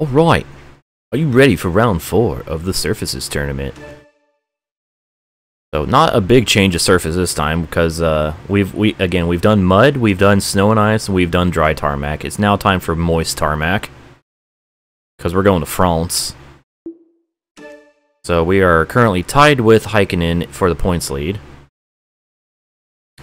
Alright, are you ready for round 4 of the Surfaces Tournament? So not a big change of surface this time because uh, we've we again we've done mud, we've done snow and ice, and we've done dry tarmac. It's now time for moist tarmac because we're going to France. So we are currently tied with Heikkinen for the points lead,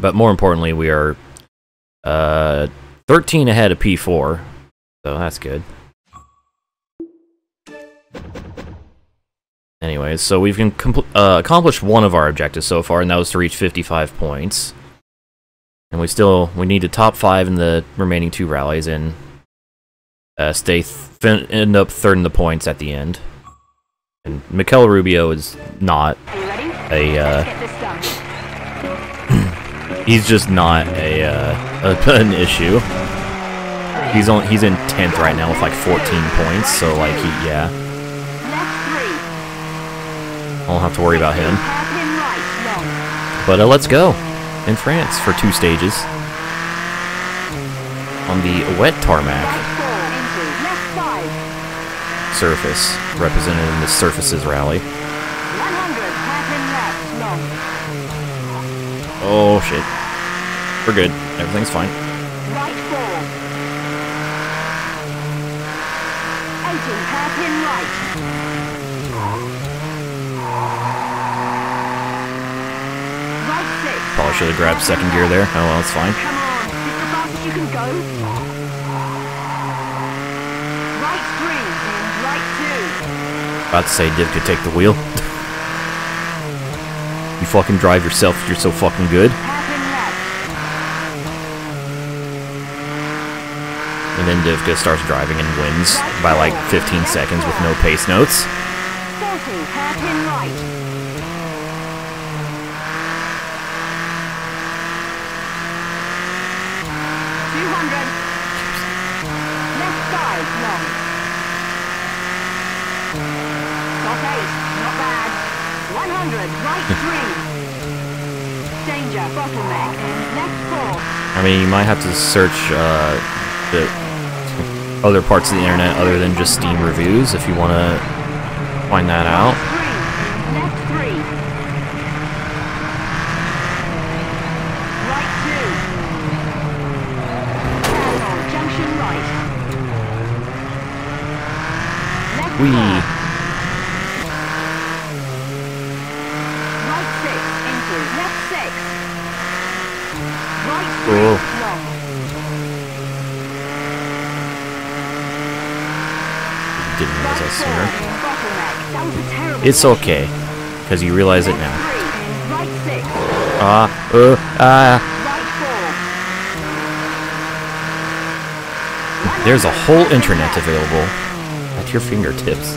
but more importantly, we are uh, 13 ahead of P4, so that's good. Anyways, so we've uh, accomplished one of our objectives so far, and that was to reach 55 points. And we still we need to top five in the remaining two rallies and uh, stay end up third in the points at the end. And Mikel Rubio is not a. Uh, he's just not a, uh, a an issue. He's on he's in 10th right now with like 14 points, so like he yeah. I won't have to worry about him. But uh, let's go in France for two stages on the wet tarmac surface, represented in the Surfaces Rally. Oh shit. We're good. Everything's fine. Right should have grabbed second gear there. Oh well, it's fine. Come on, it's the fastest you can go. Right three, right two. About to say Div could take the wheel. you fucking drive yourself you're so fucking good. And then Divka starts driving and wins by like 15 seconds with no pace notes. 40, hairpin right. I mean, you might have to search uh, the other parts of the internet other than just Steam reviews if you want to find that out. We didn't know as I smirked. It's okay, because you realize it now. Ah, uh, uh, ah. There's a whole internet available your fingertips.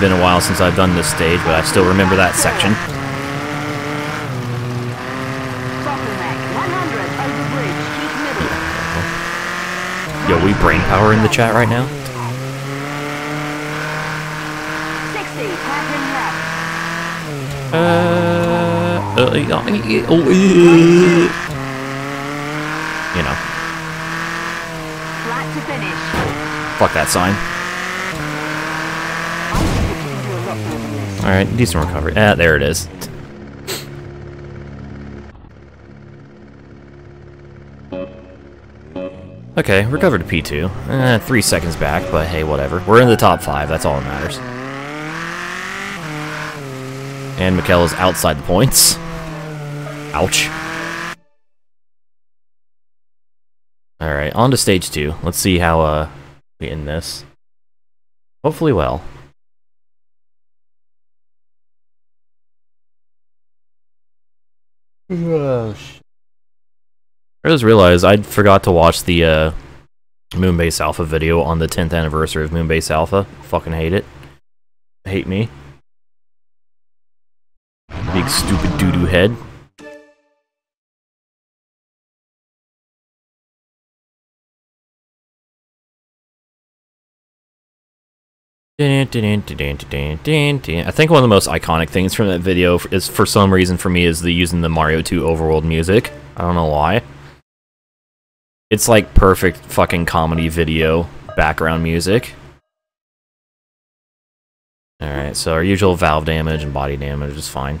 been a while since I've done this stage, but I still remember that section. Yo, we brain power in the chat right now? uh, uh, you know. Fuck that sign. Alright, decent recovery. Ah, there it is. Okay, recovered to P2. Eh, three seconds back, but hey, whatever. We're in the top five, that's all that matters. And Mikkel is outside the points. Ouch. Alright, on to stage two. Let's see how uh, we end this. Hopefully well. I just realized I forgot to watch the uh, Moonbase Alpha video on the 10th anniversary of Moonbase Alpha. Fucking hate it. Hate me. Big stupid doo-doo head. I think one of the most iconic things from that video is, for some reason for me, is the using the Mario 2 overworld music. I don't know why. It's like perfect fucking comedy video background music. Alright, so our usual valve damage and body damage is fine.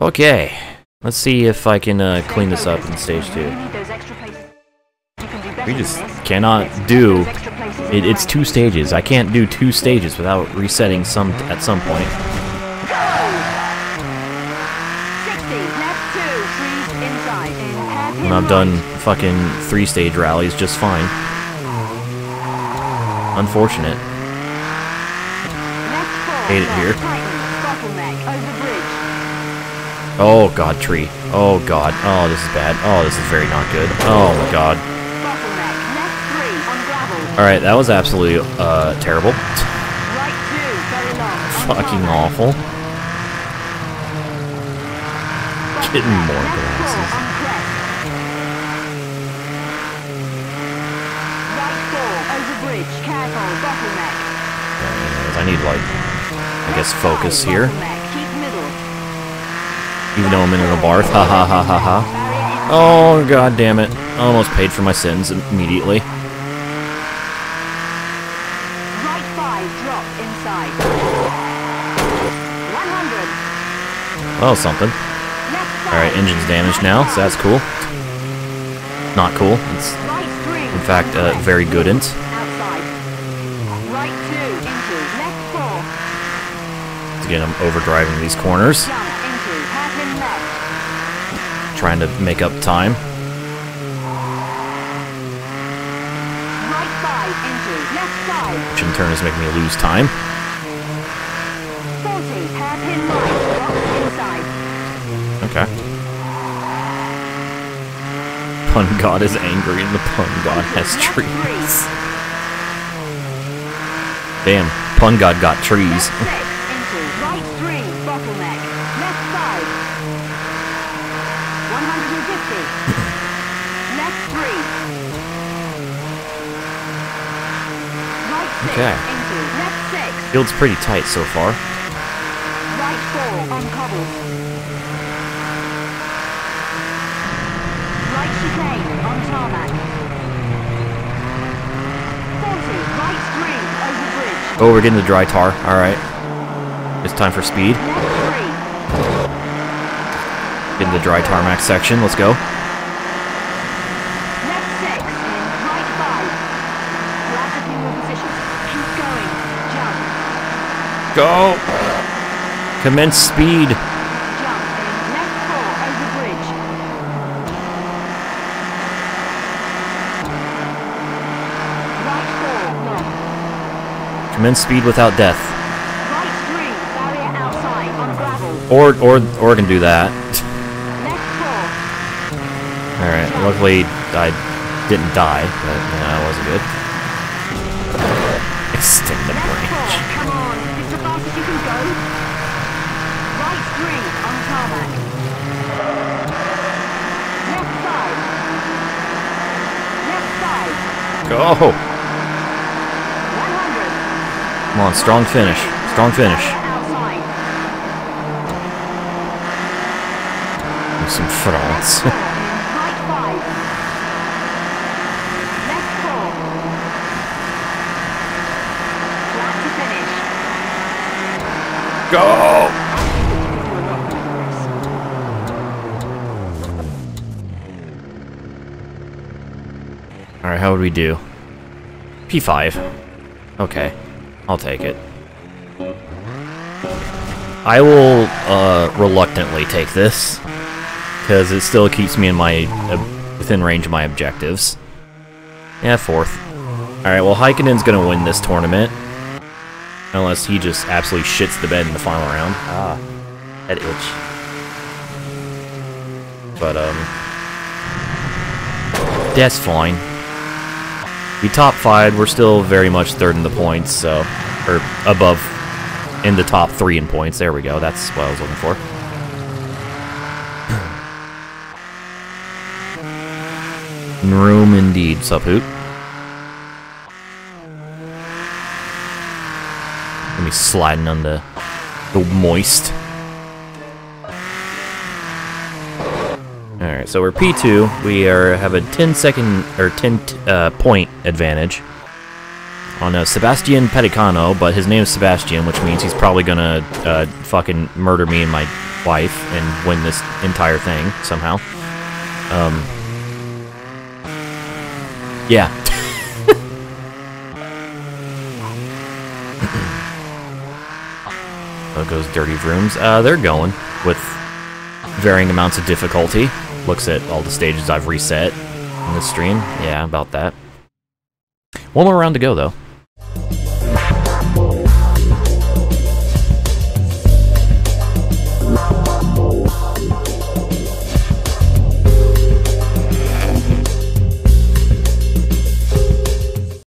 Okay, let's see if I can uh, clean this up in stage 2. We just cannot do it, it's two stages. I can't do two stages without resetting some at some point. And I've done fucking three stage rallies just fine. Unfortunate. Hate it here. Oh god, tree. Oh god. Oh, this is bad. Oh, this is very not good. Oh my god. Alright, that was absolutely uh, terrible. Fucking awful. Getting more glasses. I need like, I guess focus here. Even though I'm in a bar. Ha ha ha ha ha. Oh god damn it. I almost paid for my sins immediately. Oh, something. Alright, engine's damaged now, so that's cool. Not cool. It's, in fact, uh, very good int. Again, I'm overdriving these corners. Trying to make up time. Which in turn is making me lose time. Okay. Pun God is angry and the Pun God has trees. Damn, Pun God got trees. Okay. Field's pretty tight so far. Right four on cobbles. Right chicane on tarmac. 40, right three over bridge. Oh, we're getting the dry tar. Alright. It's time for speed. Getting the dry tarmac section. Let's go. Go! Commence speed. Commence speed without death. Or, or, or can do that. Alright, luckily I didn't die, but yeah, that wasn't good. Extend the branch. Go! Oh. Come on, strong finish. Strong finish. With some France. Go! Alright, how would we do? P5. Okay, I'll take it. I will uh, reluctantly take this, because it still keeps me in my uh, within range of my objectives. Yeah, fourth. Alright, well, Heikkinen's gonna win this tournament. Unless he just absolutely shits the bed in the final round. Ah, that itch. But, um... That's fine. We top five, we're still very much third in the points, so... Or above, in the top three in points. There we go, that's what I was looking for. Room indeed, Subhoot. Let me sliding on the, the moist. Alright, so we're P2. We are have a 10 second, or 10 uh, point advantage on uh, Sebastian Pedicano, but his name is Sebastian, which means he's probably gonna uh, fucking murder me and my wife and win this entire thing somehow. Um, yeah. Those Dirty Vrooms. Uh, they're going with varying amounts of difficulty. Looks at all the stages I've reset in this stream. Yeah, about that. One more round to go, though.